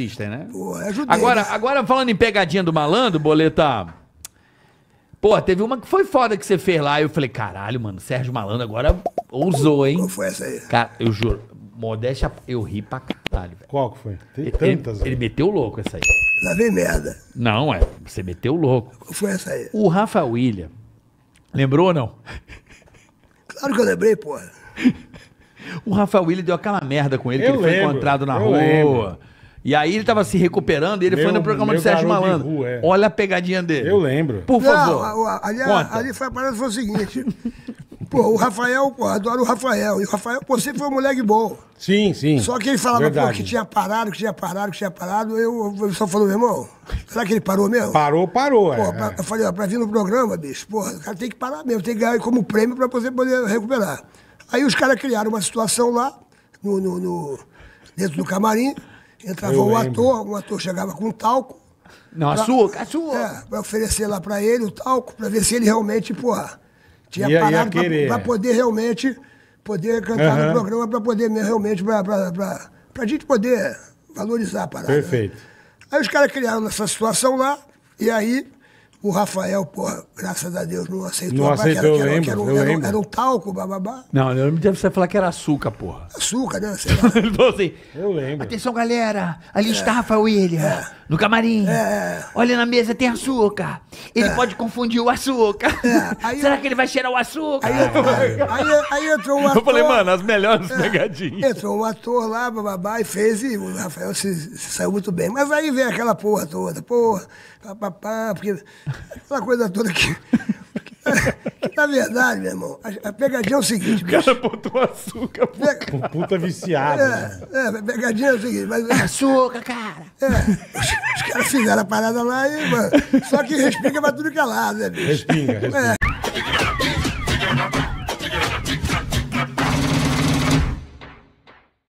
existem, né? Pô, ajudei. Agora, né? agora falando em pegadinha do malandro, boleta. Pô, teve uma que foi foda que você fez lá. Eu falei, caralho, mano, Sérgio Malandro agora ousou, hein? Qual foi essa aí? Cara, eu juro, modéstia, eu ri pra caralho, velho. Qual que foi? Tem Ele, tantas. ele velho. meteu o louco essa aí. Lá vem merda. Não, é, você meteu o louco. Qual foi essa aí? O Rafa William, lembrou ou não? Claro que eu lembrei, porra. O Rafa William deu aquela merda com ele, que Eu ele foi lembro, encontrado na rua. lembro. E aí ele tava se recuperando e ele Meu- foi no programa do Sérgio Malandro. rua, é. Olha a pegadinha dele. Eu lembro. Por favor. Não, a- a- ali, conta. ali foi a parada foi o seguinte. Pô, o Rafael, pô, adoro o Rafael. E o Rafael, pô, sempre foi um moleque bom. Sim, sim. Só que ele falava, pô, Verdade. que tinha parado, que tinha parado, que tinha parado. Eu, eu só falou, meu irmão, será que ele parou mesmo? Parou, parou. Pô, é, pra- eu falei, ó, pra vir no programa, bicho, porra, o cara tem que parar mesmo, tem que ganhar como prêmio pra você poder recuperar. Aí os caras criaram uma situação lá, no, no- no- dentro do camarim, entrava Eu um lembro. ator, um ator chegava com talco, Não, açúcar, açúcar. é, pra oferecer lá pra ele o talco, pra ver se ele realmente, porra, tinha Ia- ia parado pra- querer, pra, é. poder realmente poder cantar Aham. no programa, pra poder mesmo, realmente, pra, pra, pra, pra gente poder valorizar a parada. né? Perfeito. Aí os caras criaram essa situação lá, e aí o Rafael, porra, graças a Deus, não aceitou. Não aceitou, que era, eu era, lembro, eu era um- lembro. era um talco, bababá, Não, eu lembro de você falar que era açúcar, porra. açúcar, né? Sei lá. Ele falou assim: Eu lembro. Atenção, galera. Ali está Rafa William. No camarim. É. Olha na mesa, tem açúcar. Ele pode confundir o açúcar. É, aí Será eu- que ele vai cheirar o açúcar? Aí, entrou- aí, aí entrou um ator. eu falei, mano, as melhores pegadinhas. Entrou um ator lá, bababá, e fez, e o Rafael se, se saiu muito bem. Mas aí vem aquela porra toda, porra, papapá, porque aquela coisa toda que, que, na verdade, meu irmão, a, pegadinha é o seguinte, O bicho. cara botou açúcar, pô. Um puta viciado. né? É, é, a pegadinha é o seguinte, mas, é, Açúcar, cara. os, os caras fizeram a parada lá e, mano, só que respinga pra tudo que é lado, né, bicho? Respinga, respinga. É.